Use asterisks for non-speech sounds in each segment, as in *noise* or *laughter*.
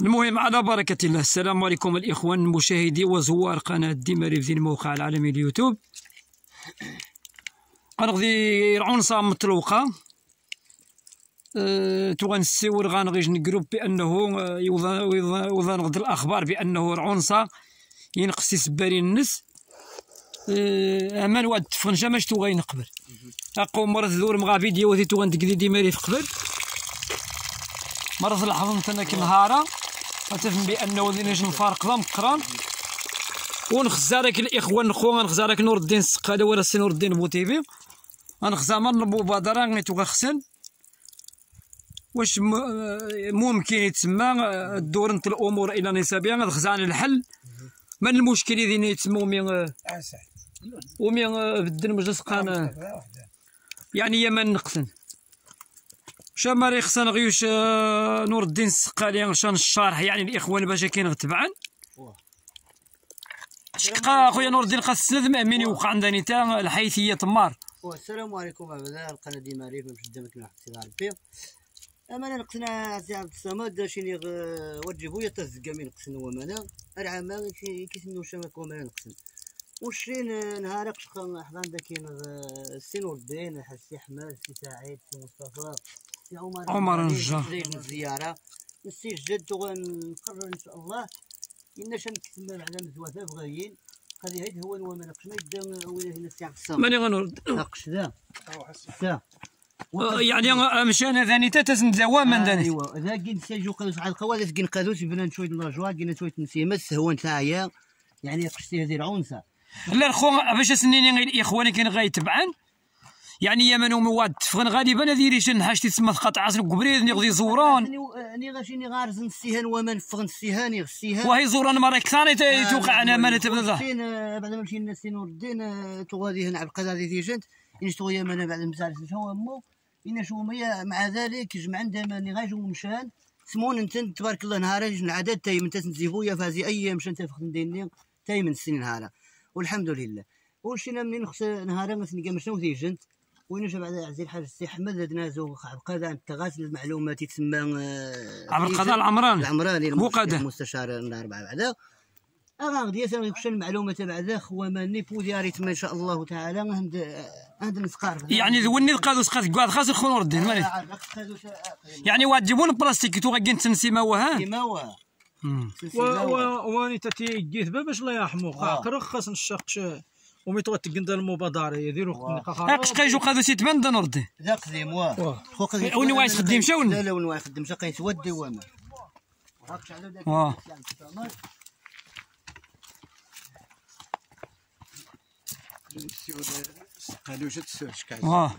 المهم على بركة الله السلام عليكم الإخوان المشاهدي وزوار قناة ديماري في الموقع العالمي اليوتيوب. غنغدي رعونصة مطلوقة أه تو غنسيور غنغيج نقروب بأنه أه، يوضا نغد الأخبار بأنه رعونصة ينقص سبارين النس أه أمان واد تفنجا ماش تو غينقبل. أقوم مرة ذور فيديو ذي تو غندقدي ديماري في قبل. مرة لاحظت أنا كي نهارا غتفهم بأنه ذي نفارق ذا مقران. ونخزارك الإخوان نخو غنخزارك نور الدين السقالة ولا سي نور الدين بوتيفي. غنخزا من المبادرة غنيتو غخسن واش ممكن يتسمى دورنة الأمور إلى نسابها غنخزان الحل. من المشكل ذي يتسمى ومي اسع ومي بدل مجلس قان يعني يمن نقصن شمال خصنا غيوش آه، نور الدين السقالي شان الشارح يعني الإخوان باش كاين تبعا شقا خويا نور الدين قاس السند مين يوقع عندنا تا الحيثية تمار. والسلام عليكم أبدا القناة ديما ريف باش قدامك نحط سيدي ربي اما انا نقصنا سي عبد الصمد شيني وجبو يا تزكا من نقصن ومانا العام كيسميو شمك ومانا نقصن وشرين نهار قشقا حضان داكين السي نور الدين السي احمد السي سعيد السي مصطفى. عمر عمر النجار، من الزيارة. السي جد ونقرر إن شاء الله. إن شان كتسمى بعدا مزوافه بغايين. هذه هيد هو وما نقش ما يدا وين هنا عبد الصمد ماني غنور؟ نقش ذا. ذا. آه، يعني آه، مشان ثاني تا تسند زواما داني ايوا ذا كين ساجو قادوس على القوادث كين قادوس بنان شوية الرجوع كين شوية نسيمس هو نتاعيا يعني قشتي هذه العنصة. لا الخو باش سنيني غير الاخوان كاين غيتبعان يعني يمن ومواد. تفغن غالبا هذه ريشن حاجتي تسمى قطع عصر قبريد نغدي زوران. اني غاشيني غارز السيهان ومن فغن السيهاني السيهان وهي زوران مرة كثاني توقع أنا ما نتبدا فين بعد ما مشينا السي نور الدين آه، تو غادي هنا على القضاء هذه جنت. إن شتو يا من بعد مسال شو مو إن شو مع ذلك جمع عندما ني غاجو مشان. سمون انت تبارك الله نهار العدد تاي من تنزيفويا فازي أي مشان تفخدم ديني تاي من السنين هذا والحمد لله. وشينا منين خص نهار مثلا كاع شنو وين جا بعد عزيز الحاج السي احمد هدنا زو قضاء التغاسل المعلومات تسمى آه، عبر في القضاء. العمراني. العمراني. المستشار النهار بعد. اغا غادي يسال يكشن المعلومة تبع ذا هو ما نيبو دياري تما ان شاء الله تعالى. عند عند نسقار يعني ذوني القادو سقات كواعد خاص خنور الدين مالي. يعني واحد جيبون بلاستيك تو غاكين تنسيما وها كيما هو و و واني تاتي جيت باش لا يحمو. قاقر خاص نشقش ومي تو تقند المبادره يديروا واه. هاك شقيجو قادو سيتبان دا نور الدين ذا قديم واه واه. وني وايد خديم شاون؟ لا لا وني وايد خديم شقي سودي وما هاك شعلو داك واه. الإسلام. واه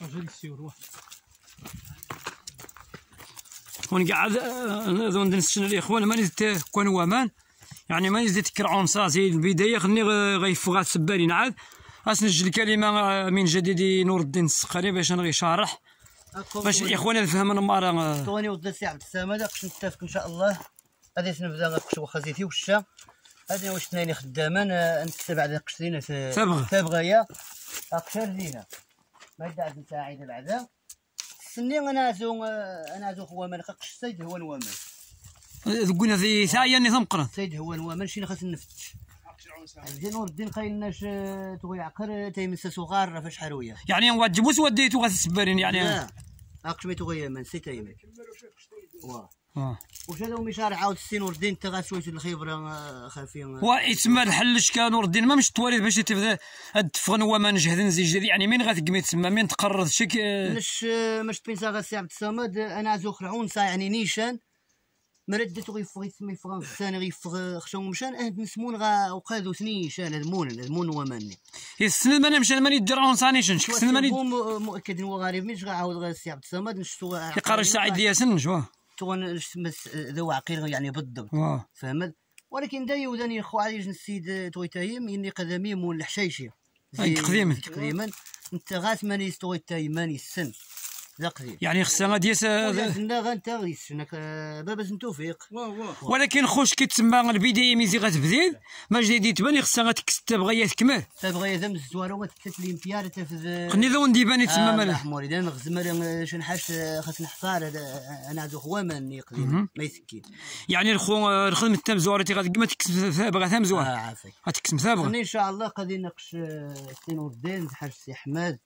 أجل السيور واه. ونقعد ذو نسشن الإخوان ما نزيد كون ومان يعني ما نزيد تكرعون صاسي البداية خلني غ- غيفغا سبالين عاد اسنجل الكلمة آه، من جديد نور الدين السقري باش هاكم باش الاخوان يفهمون المره توني ود السي عبد السلام هذا قش نتفق إن شاء الله. غادي نبدا غنقش وخزيتي وشا. هذا واش اثنين خداما آه، نكتب قشتينا في تبغى. تبغيا اقشر لينا ما يدعس نساعد بعدا سني أنا زو أنا زو هو من قش السيد هو نوامن. قلنا في ثايا ني ثمقرن السيد هو نوامن شي خاص نفتش زين نور الدين قايلناش آه، تغي عقر تيمس صغار فاش حروية. يعني واجبوس وديتو غاس السبالين يعني. لا اقش ما تغي من سي تيمن واه آه. وش هذا مشارع عاود السي نور الدين تغا شوية الخبره آه، خافية. ويتسمى الحل كان نور الدين ما مش تواريث باش تبدا تفغن وما نجهد نزيج يعني مين غاتقمي تسمى مين تقرر شك مش مش بين ساغا سي عبد الصمد أنا زوخ العونسا يعني نيشان. مردت غيفغ يسمي فغان خسان غيفغ خشو مشان آه نسمون غا وقادو سنيشان المون المون وماني السنة ما نمشي ماني دير اون سانيشن شك السنة ماني م- مؤكد هو غريب مش غاعاود غا سي عبد الصمد نشتو يقرر سعيد ياسن شو تو نشتمس ذو عقيل يعني بالضبط فهمت؟ ولكن داي وداني خو علي السيد تويتايم إني قدمي مول الحشيشي أي تقديما. تقديما. أنت غاس ماني تويتايم ماني السن. قديم. يعني خصها غادي ولا غنتا غيس هناك بابا توفيق ولكن خوش كيتسمى البدايه ميزي غتبدل ما جديد تبان خصها غتكس تبغي تكمل. تبغى يذم الزوار وتتت ليمبيار تفز قني ذو نديبان يتسمى آه مالا. حموري اذا نغزمر شنحاش خاص نحصار هذا أنا عندو خوامن يقدم ما يسكين. يعني الخو الخدمة تام زوارتي غادي ما تكس ثابغة ثام آه زوار عافاك غتكسم ثابغه إن شاء الله غادي نقش سي نور الدين حاج سي أحمد.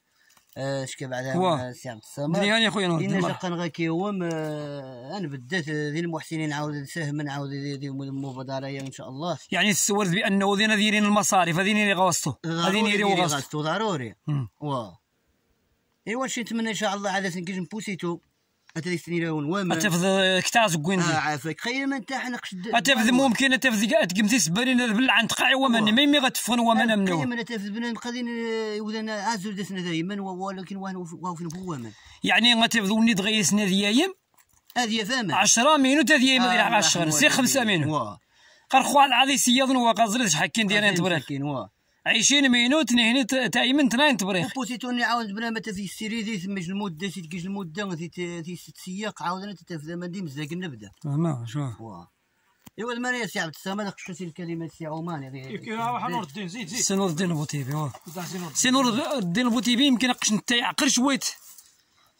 آه، شكا بعدها سي عبد الصمد. دنيا يا خويا نور إن الدين شقا غاكيوم آه، أنا بدات ذي المحسنين عاود سهم نعاود ذي المبادره إن شاء الله. يعني تسولت بأنه ذينا دايرين المصاريف هذين اللي غوصتو هذين اللي غوصتو. ضروري. واه ايوا شي نتمنى إن شاء الله عاد سنكيج نبوسيتو اتري سنين لون وما أتفذ كتاز كوين آه عافاك خير ما انت حنا قشد أتفذ ممكن أتفذ تقمتي سبرين بالعن تقاعي ومن ما يمي غتفون ومن خير منو. ما تفز بنا قادين ودنا عزل دسنا دائما ولكن واه واقفين هو من؟ يعني غتفذ وني دغيسنا ديايم هذه فاهمه 10 مينوت هذه يما ديال آه، 10 سي 5 مينوت قرخوا العادي سياضن وقازرت شحال ديالين تبريخ مسكين واه 20 مينوت نهني تايمن تناين تبريخ. بوسيتوني عاود بنا متى في السيري ذي ثم المده سي تكيج المده ذي ست سياق عاود أنا تتفذ دي مزاق نبدا ما شوف واه ايوا المانيا سي عبد الصمد قشتي الكلمة سي عمان كيف كيف راح نور الدين زيد زيد. سي نور الدين. بوتيبي سي نور الدين. سي بوتيبي يمكن قش انت عقر شويت.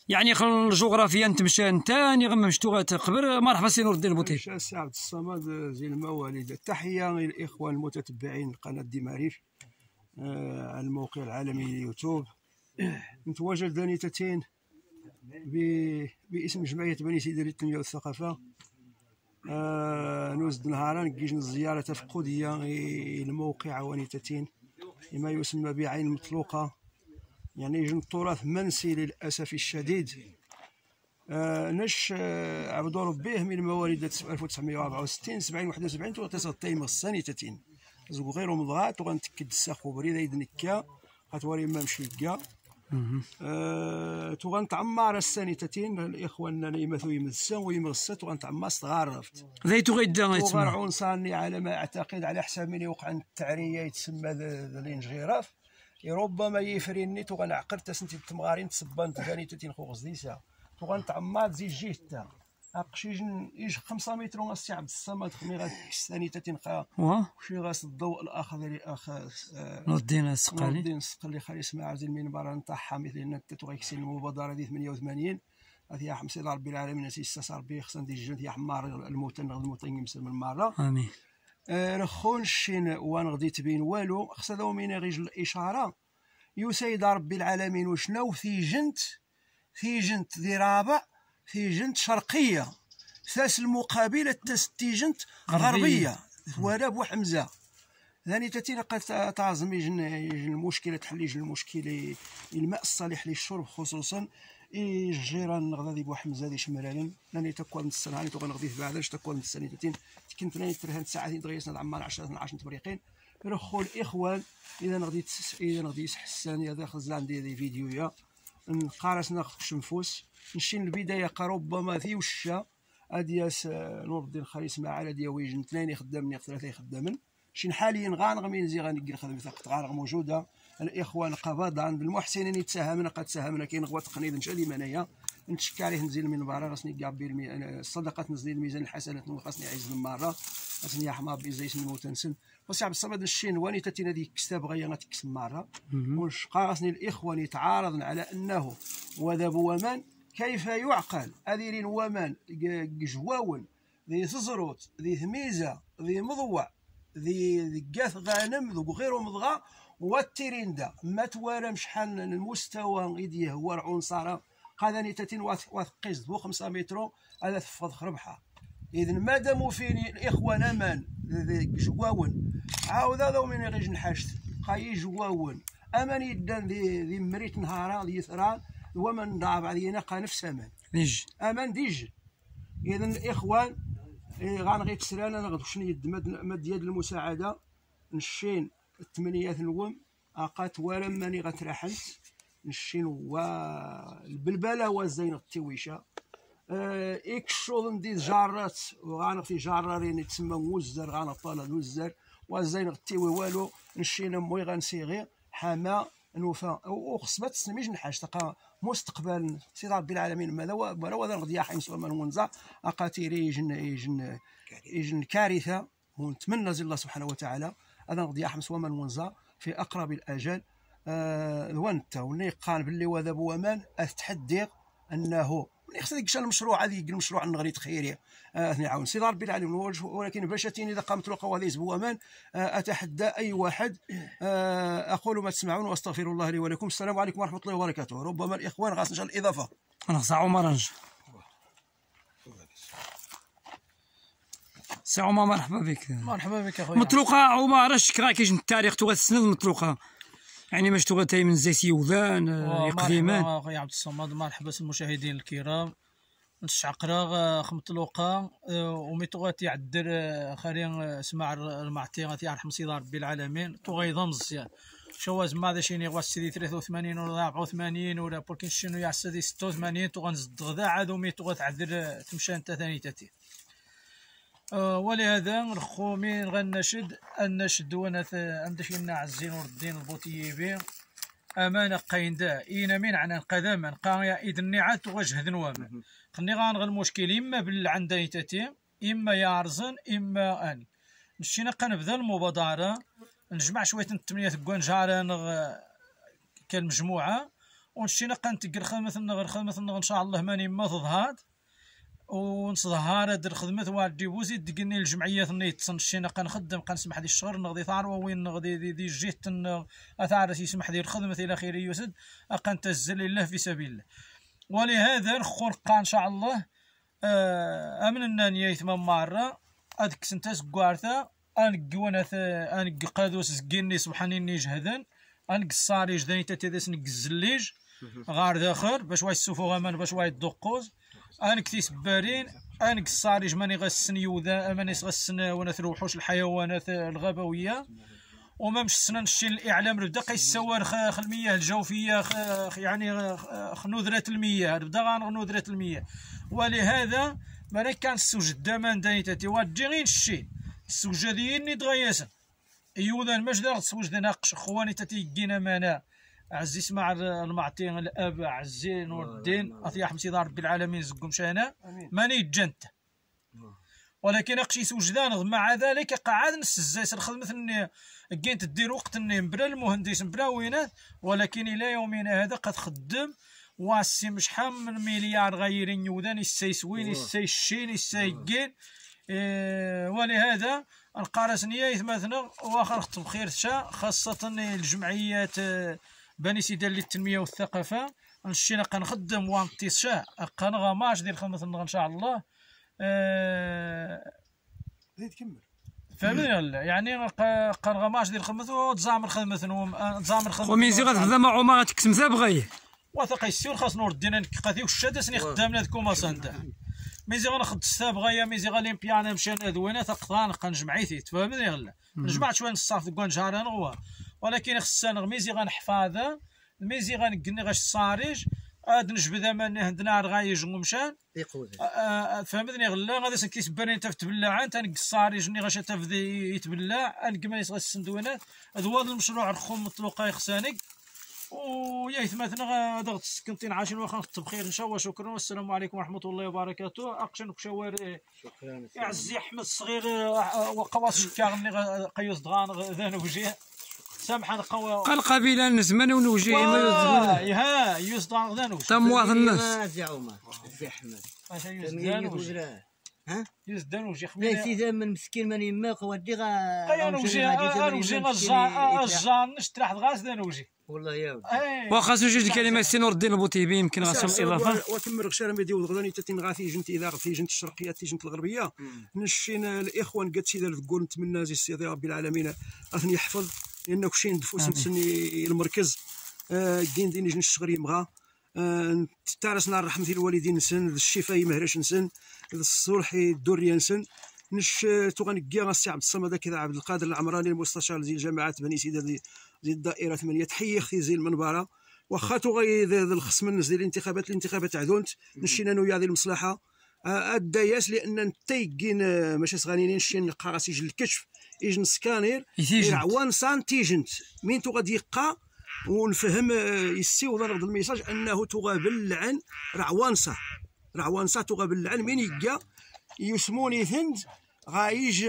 يعني خل الجغرافيا نتمشى انت ني غم مشتو غتقبر مرحبا سي نور الدين بوتيبي السي عبد الصمد زي المواليد التحية للإخوة المتتبعين لقناة ديماريش على الموقع العالمي لليوتيوب نتواجد دانيتتين باسم جمعية بني سيدي للتنمية والثقافة. آه، نوزد نهارا نجيج زيارة تفقدية لموقع ونيتتين. لما يسمى بعين مطلوقة يعني يجن التراث منسي للأسف الشديد. آه، نش آه، عبد ربيه من مواليد 1964 70 71 توغتس غطيم السنتين زوج غير مضغات وغنتكد الساق وبريد ايد نكا غتوري ما مشيكا أه تغنتعمر السنتين الإخوان اللي يمثلوا يمثلوا ويمغسات وغنتعمر صغارفت ذيتو غيدا وغير يتسمى عنصاني على ما أعتقد على حساب من يوقع التعرية يتسمى الانجيراف ربما يفريني تغنعقر تسنتي التمغارين تصبان تغاني تتين خو غزديسا تغنتعمر زي جيتا اقشيج يج 5 متر ونص عبد الصمد خمي غاد ثاني تتين خا واه شي غاس الضوء الآخر الاخ آه، نور الدين نور السقالي الدين السقلي خلي يسمع عزيز المنبر نتاعها مثل إن تتوغيكسي المبادرة دي 88 هذه يا حمسي ربي العالمين سي استسار بي خصنا دي الجند يا حمار الموتن الموتن يمسل من المره آمين. آه، رخون شين وان غدي تبين والو. خصها ذو من غيج الاشاره يسيد ربي العالمين وشنو في جنت؟ في جنت ذي رابع. في جنت شرقية ثاس المقابله تستي جنت غربية. غربية ولا بو حمزة. ثاني تاتينا قد تعظم يجن المشكلة تحل يجن المشكلة الماء الصالح للشرب خصوصا. الجيران غدا دي بو حمزة دي شمران لاني تكون السنة هاني تكون غدي بعداش تكون السنة تاتين كنت راني ترهن ساعتين دغيا العمار 10 12 تبريقين. رخو الإخوان إذا غادي تس... إذا غادي يحسن يا داخل زلان دي, دي فيديو يا. نقارس ناخذ شنفوس. نشين البداية ربما في وشا. ادياس آه، نور الدين خليل اسماعيل اديا ويجن اثنين يخدمني ثلاثة يخدمن. شين حاليا غانغ من زي غنقل خدمة ثقت غانغ موجودة. الإخوان قبض عند المحسنين يتساهمنا قد ساهمنا كاين غوات تقنيد نشالي منايا نتشكى عليه نزيل من برا راسني قابي المي... الصدقات نزل الميزان الحسنات خاصني عايز المرة خاصني حمار بزي اسمي موتنسن بس عبد الصمد الشين واني تاتينا ديك كتاب غيا غتكسم مرة. ونشقى خاصني الإخوان يتعارضن على أنه وذب ومن كيف يعقل؟ أذيرين ومن؟ جواون ذي تزروت ذي ثميزة ذي مضوع ذي قاث غانم ذو غير مضغى والتريندا ما توالم شحال المستوى يديه هو العنصر هذا نتاتين واثقيز ذو خمسة مترو هذا تفض خربحة. إذا ما داموا فيني الإخوان أمان ذي جواون عاود هذا من غير نحشت خاي جواون أمان يدان ذي ذي مريت نهارا ذي ثران ومن ضعب علينا قا نفس أمان. نيج أمان ديج. اذا الاخوان غنغي تسران أنا غدو شنو يد مد ديال المساعدة. نشين الثمانيات نوم أقات ولا ماني غترحلت نشين و البلبلة والزين التويشه إيك الشوط ندير جارات. وغانغتي جارارين يتسمى موزر غانغطالا موزر والزين التيوي والو. نشينا موي غنسيغي. حما الوفاء وخص ما تسلميش نحاش تلقى مستقبل سيد ربي العالمين. ماذا ولا ولا نغدي حين سوى من ونزا اقاتيري يجن يجن يجن كارثة. ونتمنى زي الله سبحانه وتعالى هذا نغدي حمس ومن ونزا في أقرب الأجل. آه وانت وني قال باللي وذا بوامان اتحدي أنه خصنا ديك المشروع هذه المشروع النغري خيري. آه نعاون سي ربي العالمين ولكن باش إذا قامت له قواديس أسبوع أمان. آه أتحدى أي واحد. آه أقول ما تسمعون وأستغفر الله لي ولكم. السلام عليكم ورحمة الله وبركاته. ربما الإخوان غاس نشان الاضافه أنا خص عمر سي عمر مرحبا بك. مرحبا بك أخويا. مطلوقه عمر شكرا. كيجي التاريخ تغاد السند مطلوقه يعني ماش تغاد تاي من زي سيوذان يقديمان اخويا عبد الصمد. مرحبا المشاهدين الكرام. نشعقرا خمطلوقا وميتوغات يعدر خارين سمع المعتي غاتي يرحم سيدي ربي العالمين. تغيظا مزيان شواز ما هذا شيني غوا سيدي 83 ولا 84 ولا بولكين شنو يا سيدي 86 تغنزد غدا عاد وميتو غتعدر تمشى انت ثاني تاتي آه ولهذا نرخو من غنشد النشد وأنا عندك عزين ور الدين البوتيبي. امانه قايندا اين من عن قدما قايا اذن نعات وجه ذنوام خني غانغ المشكل إما بالعندي تاتي إما يارزن إما اني نشينا قنبدا المبادرة نجمع شوية التمنية تكون جاران كالمجموعة ونشينا قنتقر خدمة النغر إن شاء الله ماني ما تظهاد ونصدهار هاد الخدمة والدي بوزي دقني الجمعية نيت شينا قنخدم قنسمح دي الشهر نغدي ثار وين نغدي دي, دي جيت أثار يسمح دي الخدمة إلى خير يوسد اقن تزل الله في سبيل. الله ولهذا نخرق إن شاء الله آه أمن النانية ثمان مرة ادك سنتاس قوارثا انق وأنا انق قادوس زقيني سبحاني جهدن انق الصاري جداني تتدس نق الزليج غار ذاخر باش واي السفو غمان باش واي الدقوز. أنك تيسبارين أنك الصاري ماني غسن يوذا ماني غسن وأنا الوحوش الحيوانات الغابوية. وما سنة نشين الإعلام بدا قيسوار خ المياه الجوفية خ يعني خنوذرة المياه بدا غنوذرة المياه ولهذا ما كان السوج الدمان دايتاتي وادجي الشين السوجاديين ندغياسن يوذا المجدر السوج ناقش خواني تاتي يجينا مانا. عزي اسمع المعطي الأب عزي نور الدين اطيح مسيد ربي العالمين زقم شانا. ماني جنت. ولكن اقشي سوجدان مع ذلك قعد نسزاس الخدمة اني كاين دير وقت اني بلا المهندس بلا وينات ولكن إلى يومنا هذا قد خدم واسي مش حام من مليار غيرين يودان السيسوين السيشين السيقين إيه ولهذا القارس نية مثلا وآخر خطب خير خاصة الجمعيات بني سيدي للتنميه والثقافة. نشينا كنخدم وانتشاء كنغماش ديال خدمة إن شاء الله. أه تكمل فهمتني ولا يعني كنغماش ديال خدمته وتزامر خدمة تزامر خدمة وميزي غتخدم مع عمر غتكتم ذا بغيه وثق يسير خاص نور الدين. نكقاتي والشاده سني خدامنا ذكو ما ساندا ميزي غنخد الساب غايا ميزي غاليمبيا أنا مشى ادوينه تقطان كنجمعيتي تفهمني ولا نجمع شوية نصاف كون جاران هو ولكن خصنا ميزي غنحفاظها ميزي غنقني غاش الصاريج اد نجبد من عندنا غايج ومشان فهمتني غلا. غادي سنكيس برين تبلع انت الصاريج ني غاش تفذي يتبلع انقما يصغى السندوينات هذا هو المشروع الخوم مطلوقه خسانك ويا ثماتنا هذا سكنتين عاشين واخا بخير إن شاء الله. شكرا. والسلام عليكم ورحمة الله وبركاته. أقشن كشوار شكرا. يعزي أحمد الصغير وقواس شكاغ قيوس دغان ذان وجيه سامحنا قال قبيلة نزمن ونوجي ما يزمن ها يصدع غدا تم واحد الناس. يا عمر سي احمد اش يزدان ها؟ يزدان وجي خمينا. سيدي من مسكين من يماك ودي غا أنا وجي أنا وجي الجان نشترح غاز دان وجي والله يا واخا جوج الكلمات سي نور الدين البوتيبي يمكن غاسم إضافة. وكمل غشاره مدي غدا تتين غاثي جنت اذا في جنت الشرقية في جنت الغربية. نشينا الإخوان قد سيدي تقول نتمنى زي سيدي ربي العالمين اثني يحفظ. لأن كلشي ندفوس نسني المركز. آه كاين ديني جن الشغري مغا آه تعرسنا الرحمة الوالدين نسن الشفاء يمهرش نسن الصلح الدوري نسن. نش تغنقيا السي عبد الصمد كذا عبد القادر العمراني المستشار زي جماعة بني سيدة زي, الدائرة ثمانيه تحيي أختي زي المنبره واخا تغي الخصم الناس ديال الانتخابات الانتخابات عدونت نشينا نويا هذه المصلحة. الداياس لأن نتيقين ماشي صغانيين نشي نلقى راسي الكشف. يجن سكانير عوان سان تيجنت. مين تو غادي يقى ونفهم آه، يسيوض نغد الميساج أنه تغابل اللعن رعوانسه رعوانسه تغابل اللعن. من يقا؟ يسموني ثند غايج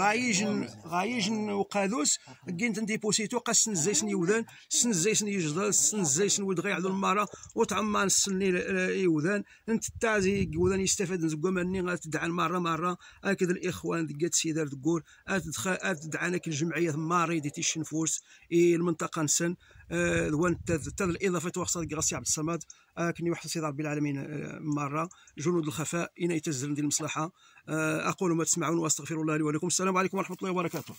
غايج غايج وقادوس كنت نديبوسيتو قاس سن زي سن يوذان سن زي سن يجدل سن زي سن ولد غيعدو المارا وتعمان سني يوذان. انت تازي يوذان يستفاد نزقو مني غتدعى مرة مرة. هكذا الإخوان دقات سيدار تقول اتدعانك الجمعية ماري دي تيشن فورس المنطقة نسن. ذوان تد الإضافة وخصها غاسي عبد الصمد. كني واحد سيد ربي العالمين آه، مرة. جنود الخفاء إن يتزل ديال المصلحة. آه، أقول ما تسمعون وأستغفر الله لي ولكم. السلام عليكم ورحمة الله وبركاته.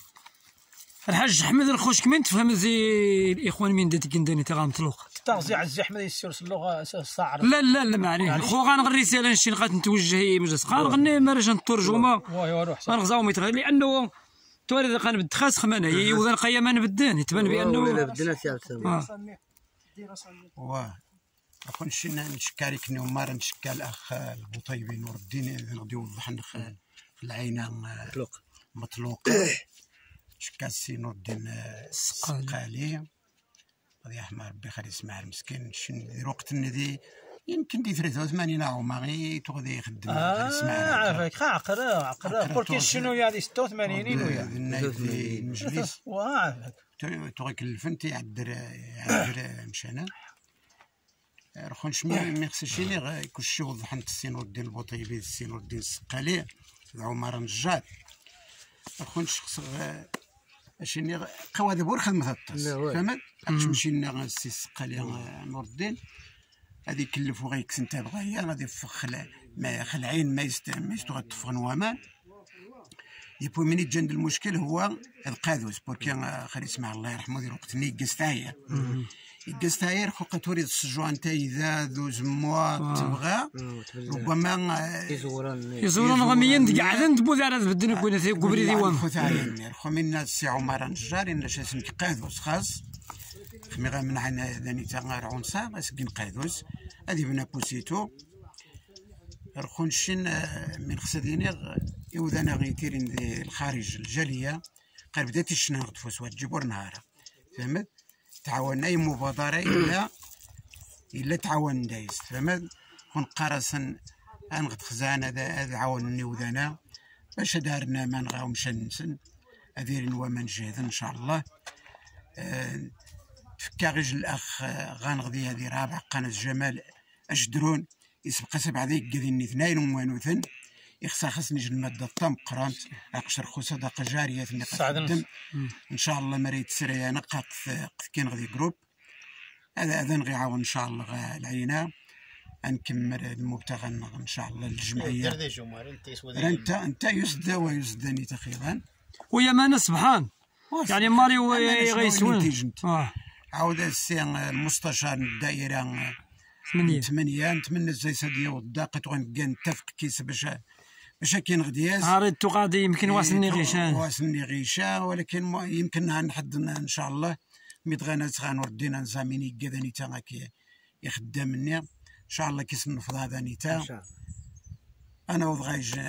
الحاج أحمد الخوش كمين تفهم زي الإخوان من داتي كنداني تا غنطلق تغزي عزي أحمد يسير اللغة صاعر لا لا لا ما عليك خو غنغري رساله نشي غادي نتوجه مجلس. غنغني مرجان الترجمه واه روح غنغزاو ميتغير. لأنه توري قان بدخاس خمانة هي وذا القيا ما نبدان يتبان ولا بانه بدنا سي عبد السلام. واه. أكون شنا نشكاري كني ومارا نشكا الأخ البوطيبي نور الدين غادي يوضح لنا في العينة. مطلوق. مطلوق. *coughs* شكا السي نور الدين السقالي. السقالي. غادي يحمى ربي خلي يسمع المسكين. شن ذي وقت ندي يمكن دي 83 عمر غي تغدي يخدم آه عافاك عقرا بوركي توصل. شنو يعني 86 ويا. المجلس. *laughs* واه عافاك توغي كلفنت يعدر مشانا. رخون شمي مي خصني غا يكون شي وضح أنت السي نور الدين البوطيبي السي نور الدين السقالي عمر نجار رخون شخص غا شني قواد بور خدمة الطاس. فهمت؟ مشينا غا السي السقالي غا نور الدين. غادي يكلفو غيكس انت بغايا غادي يفخ ما خلعين ما يست ما يستو غتفغ نوامان يبو مني جند المشكل هو القادوس بوركي خلي يسمع الله يرحمه ديال وقت ني قستاير قستاير خو قتوري تسجو انت إذا ذو زموا تبغى ربما يزوران يزورون غميين دي قاعدين تبوذ على بدنا يكون في قبري ديوان خثاين خو منا السي عمر نجار إن شاسن قادوس خاص. خمي غا من عنا ذاني تغار عنصا اسكين قادوس هذه بنا بوسيتو رخونشن آه، من خسديني يوذانا غيتيرين ذي الخارج الجالية قال بدات الشنا نغطفو سوا تجيبور نهارا فهمت؟ تعاون أي مبادرة الا إلا تعاون دايس فهمت؟ انغت خزانة ذا هذا عاونني وذانا باش دارنا ما نغاو مشنسن أذيرين وما نجهد إن شاء الله. آه، تفكا غيج الأخ آه، غانغدي هذه رابع قناة جمال اجدرون يسبق سبعة ذيك قذيني اثنين ومانوثن. يخسى خصني جل المادة الطم قرانت أقشر خو صدقة جارية ثني سعد قدم إن شاء الله مريت سريا نقاط كين غدي جروب هذا هذا نغي عاون إن شاء الله غا العينا نكمل المبتغى إن شاء الله الجمعية. أنت أنت يسدى ويسدني تخيضا ويا ما سبحان. يعني ماري غيسوين آه. عاود السي المستشار الدائرة ثمانية. ثمانية نتمنى زي سادية والداقة وغنكا نتفق كيس باش كاين غدياز عارض تقاضي يمكن واسني غيشان واسني غيشان ولكن يمكن نحدنا إن شاء الله. ميتغانا تغان وردينا نزاميني كذا تا كي يخدم مني. إن شاء الله كيس نفض هذا نيتا. أنا وضغايج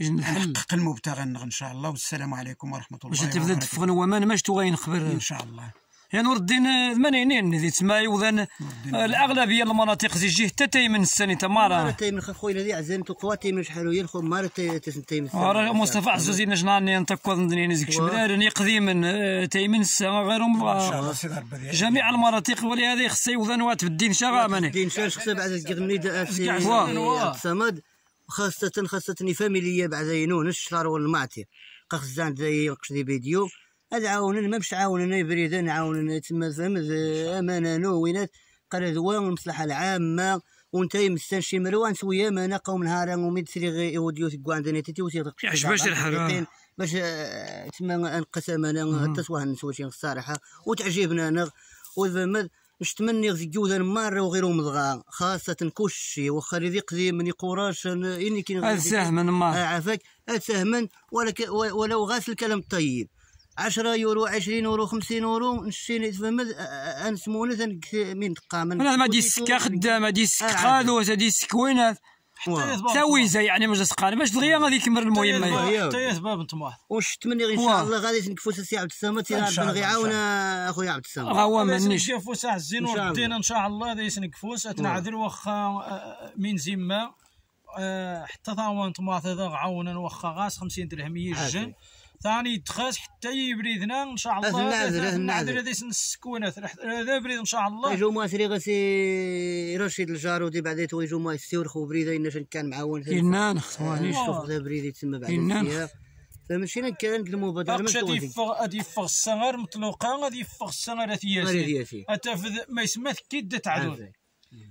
نحل. نحقق المبتغى إن شاء الله. والسلام عليكم ورحمة الله باش تبدا وبركاته. تفغن وما ماش تو غينخبر إن شاء الله. يا نور الدين ثمانينين ذي تسمى يوذن الأغلبية المناطق زي جهة تتي من السنة تمارا مرتين من خويا ذي عزان تقواتي من شحال ويا الخو مرتين تسنتين مصطفى عزوزي نجناني نتكوى ندني نزك شمدار يقضي من آه، تيمن السنة غيرهم ان شاء الله سي ضربه ديال جميع المناطق. ولهذا خص يوذن وات بالدين شغامني دين شال شخص بعد واه. الصمد خاصة خاصة فاميلية بعد ينون الشهر والمعتي. قخزان زي قشدي فيديو. هذا عاوننا ما مش عاوننا بريدان عاوننا تما فهمت أمانة نوينات قال ذوان المصلحة العامة وأنت يمستن شي مروان سويا ما نقوم نهارا وميد سري غي وديو تقوا عندنا تيتي وسي يعش باش الحال. باش تما انقسم أنا التسواه نسوي الصراحه وتعجبنا أنا. وفهمت مش تمني زيودا مارة وغيرو مضغا خاصة كلشي واخا ذي قديم من قراش إني كي هذا سهم من آه، ما عافاك هاد سهما ولك ولو غاس الكلام الطيب. 10 يورو 20 يورو 50 يورو نشيني تفهمت انسمونة من قامن أنا ما دي سكا خدام دي سك خالو دي سك وينات تاويزه يعني جات قال باش دغيا غادي يكمل المهمه هي. حتى يثبت بنطموح واش تمني غير إن. شاء الله غادي نكفوا سي عبد الصمد تي إن غيعاون شاء أخويا عبد الصمد. غوا مانيش كيف ساعة الزين. والدين إن شاء الله. هذا يسنك فوس اتنعذر واخا آه، من زمه آه، حتى ثاوان طماط هذا عاونا واخا غاس 50 درهم يجن ثاني يتخاز حتى يبريدنا إن شاء الله. هذا النعذر، هذا. هذا يسن السكونة. هذا بريد إن شاء الله. يجو ماسري غسي رشيد الجارودي بعد يجو ما يستور خو بريدة إن كان معاون إنان خوانيش شوف ذا بريد يتسمى بعد إنان. السياق. فمشينا كان بدل ما غادي يفغ غادي يفغ الصغار مطلوقه غادي يفغ ثياسي دياسي اتفذ ما يسمى كيد تعدل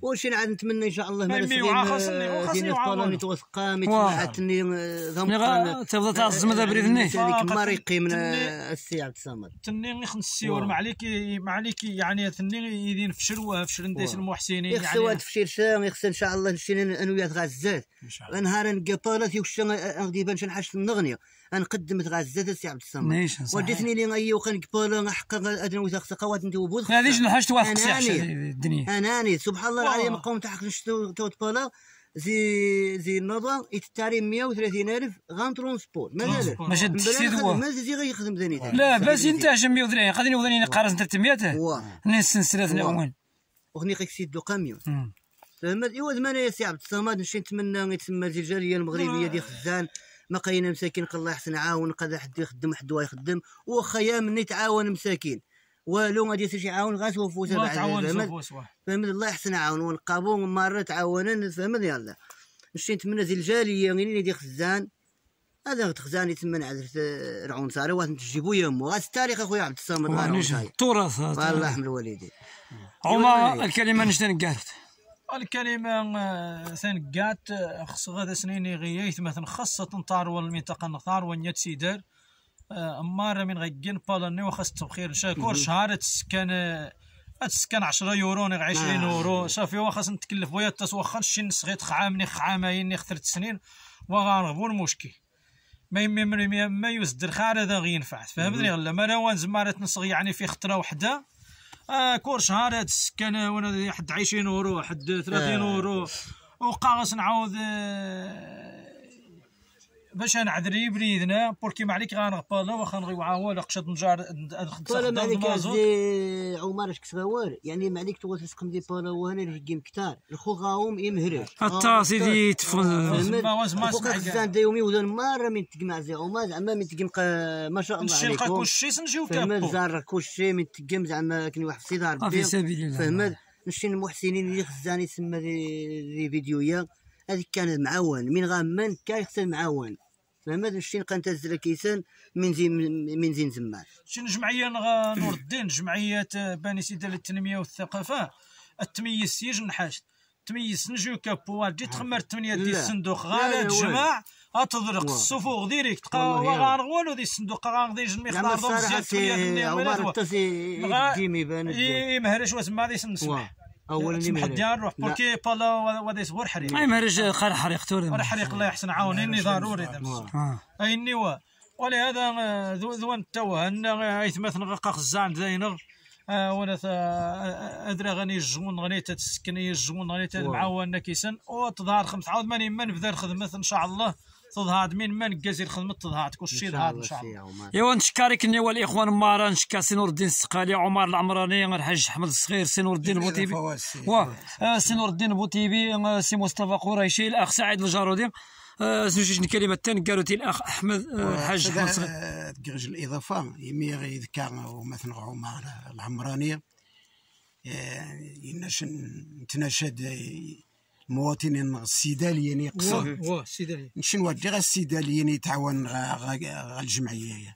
وشي نعاد نتمنى إن شاء الله ما وخاصني دينا وعا الطالون والو. يتوثقا واه. متبعتني ملي ضم غا تبدا تعزم هذا بريدني هذيك آه، ما ريقي من السي عبد الصمد. تني غير خمس سيور واه. ما عليك ما عليك يعني تني يدين فشل وفشل نديس واه. المحسنين يعني. واد فشير شام يخسى إن شاء الله نشينا أنا وياه غازات إن شاء الله. نهار نقابالات يوش غادي يبان شي حاجة النغنيه نقدم غازات السي عبد الصمد. صحيح. وديتني لي غي وكان قبالا حقا ادنا وثاق ثقوات انت وبوذ هذيش توافق سي. حشا الدنيا؟ اناني سبحان الله. العظيم قوم تحق نشتو توت بالا زي زي النظام يتتاري 130 ألف غان ترونسبور مازال. باش تسيد هو ما زي غير يخدم ذاني لا باش أنت عشان 130 غادي نوضني قارز 300 واه واه. الأول. وغني غيك سيدو كاميون. مم. فهمت؟ إيوا زمان يا سي عبد الصمد نشي نتمنى يتسمى الجاليه المغربية دي خزان. ما قاينه مساكين الله يحسن عاون قد حد يخدم حد يخدم. واخا يا مني تعاون مساكين. والو غادي يصير شي عاون وفوسه ما بعد فهمت؟ الله يحسن عاون ونقابو مرة تعاونا فهمت؟ يلا. نشي نتمنى زي الجالية غير دي خزان. هذا خزان يتمنى عذر رعون صاري واحد تجيبو يمو غاس التاريخ اخويا عبد الصمد غير التراث الله. يرحم الوالدين. عمر الكلمة نشتن قالت الكلمة آه، ثنقات آه، خص غدا سنين غييت مثلا خاصة طار المنطقة نثار ونيت سيدر. آه، أمارة من غيقين بالاني وخاص تبخير شاكور شهر تسكن تسكن 10 يورو نغ 20 آه. يورو. صافي وخاص نتكلف ويا تسوخر شي نسغيت خعامني خعامين ثلاث سنين. وغنغبو المشكل. ما يمي ما يصدر خار هذا غينفع فهمتني؟ غلا ما روان زمارة نصغي يعني في خطرة وحدة. آه كور شهر هاد السكان وأنا حد 20 اورو حد 30 آه. اورو وقاغس نعاود آه، باش نعذر يبريدنا بوركي ما عليك غنغبالا واخا نغيو عاون قشط نجار بالا ما عليك نخدم زي عمر اش كسغوار يعني ما عليك تقول تسقم دي بالا وهنا رجيم كتار. الخو غاوم يمهرج حتى سيدي تفل ما فوق سمع الخزان دا يومي وذن مرة من تقمع زي عمر زعما من تقم ما شاء الله نشي نلقى عليكم كلشي سنجيو فهمت كابو. زار كلشي من تقم زعما كني واحد في دار آه، في سبيل الله. فهمت؟ نشي المحسنين اللي خزان يسمى ذي فيديويا هذيك كان معاون. من غامان كان يخسر معاون. فهمت نشي نلقى نتهز كيسان من زين من زين زمان شي جمعيه نور الدين جمعيه بني سيدي للتنمية والثقافة التمييز سيج نحاش تميز نجيو كابو جيت تخمر الثمانية ديال لا. الصندوق لا، لا، غالا. تجمع اتضرق واه. الصفوق ديريكت يا وغنغولو ديال الصندوق يجن زعما مقدار دوم الصراحة زياد 8% سي من عمر الهدوء. التسي غا- ديم يبان يمهرش واسمع غادي نسمح. اولا سمح يمهرج. ديال روح. بوركي بالا وغادي يصبر حريق أي مهرج خال حريق توري ولا حريق الله يحسن عاونيني ضروري. آه. أي النوا ولهذا آه، ذو ذوان توا أن ايثمث نغا خزان زينغ آه، ولا ثا- ادرى غني الجون غني تسكني الجون غني المعاون كيسن وتظهر خمس عاود ماني من بدا الخدمة إن شاء الله تظهر من من كازي الخدمه تظهر كل شيء ظهر إن شاء الله. ايوا نشكرك نيوا الإخوان مارا نشكا سي نور الدين السقالي عمر العمراني الحاج أحمد الصغير سي نور الدين بوتيبي واه آه، سي نور الدين بوتيبي آه، سي مصطفى قريشي الأخ سعيد الجارودي. آه، سنجوج كلمه الثاني قالوا تي الأخ أحمد الحاج أحمد الصغير. تقرج الإضافة يمي يذكر ومثلا عمر العمراني. يناش نتناشد المواطنين السيداليين يقصد. واه نمشي نودي غا السيداليين يتعاون غا الجمعية.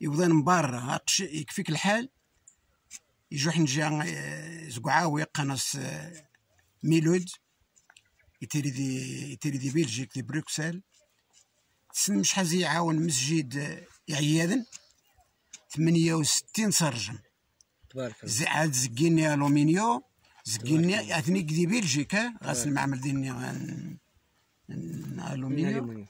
يبدا من برا يكفيك الحال. يجوح نجا زقعاوي قناص آه، ميلود. يتيري دي يتيري دي بلجيك دي بروكسل تسن مش حازي يعاون مسجد آه، عيادن 68 سرجم. تبارك الله. عاد زكيني الومنيو زكيني أثني دي بلجيكا غاس المعمل ديالني ن- الومنيو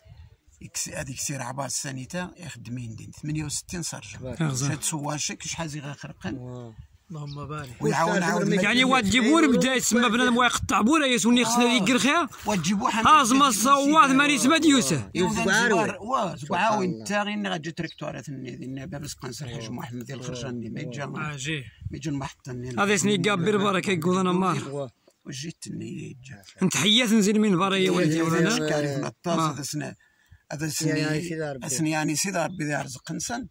يكس- هذيك سير عباس سانيتا يخدمين دين. 68 سرجم غزال. شاد سواشك شحال زي خرقن؟ واه. اللهم بارك. ويعاون عاود يعني واد جيبور بدا يتسمى بنادم ويقطع بورا يسوني خصنا ذيك الخيا وتجيبوا حمد ازما الصوات ماني سماد يوسف. يوسف عاروي. وعاون انت غير غادي تركتورات النادي بابس قنصر حاج محمد الخرجاني ما يجا ما آه جي. يجا المحطه هذا سني قابر بركه يقول أنا مار. وجيت يجا انت حيات نزيد من برا يا ولدي من الطاس هذا سنة هذا يعني سني. سني يعني سيدي ربي ذا يرزق انسان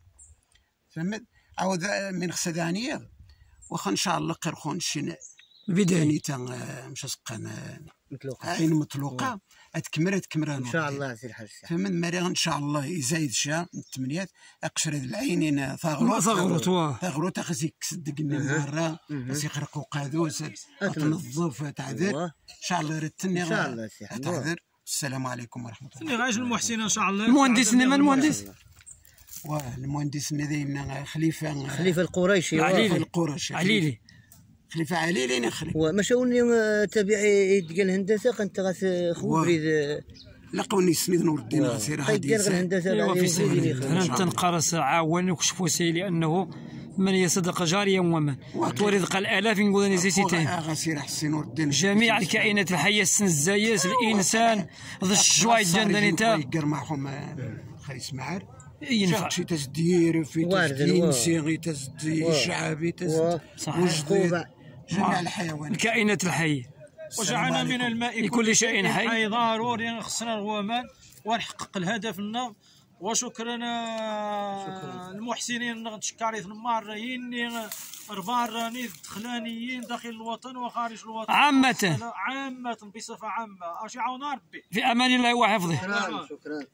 فهمت؟ عاود من خسدانية واخا ان شاء الله قرخون شي البدايه يعني تا مش سقان مطلوقة عين مطلوقة اتكمر اتكمر إن شاء الله سي الحاج فمن مريغ ان شاء الله يزايد شا من الثمانيات أقشر هاد العينين ثغرو ثغرت، واه. ثغرو تخس يكسد قلنا مرة. بس يخرقوا قادوس تنظف تعذر واه. إن شاء الله رتني إن شاء الله سي حمد. تعذر السلام عليكم ورحمة الله. غايج المحسن إن شاء الله. المهندس نما المهندس. والمهندس الذي خليفة خليفه القريشي عليلي. القرش عليلي خليفة عليلي نخلي ومشاوني آه، تابعي يدقى الهندسه كنت غاس آه، لقوني سنيد نور الدين غسير يخدم. أنا تنقرص عاون وكشفوا سي لأنه من يصدق جاريا ومن ورزق الالاف نقول نسيتين غسير حسين نور الدين جميع الكائنات الحيه السن الزايس الانسان ذا الشوايد جندني تا يقر معهم خريس معار ينفع. شي تسدير في واه. سيغي واه. شعبي صح. عقوبة. جميع الحيوانات. الكائنات الحية. وجعلنا من الماء لكل شيء حي. حي. ضروري خصنا الغوامان ونحقق الهدف لنا. وشكرا آه، المحسنين نشكاري ثمار يني رباراني دخلانيين داخل الوطن وخارج الوطن. عامة. عامة بصفة عامة. عون ربي في أمان الله وحفظه. شكرا شكرا.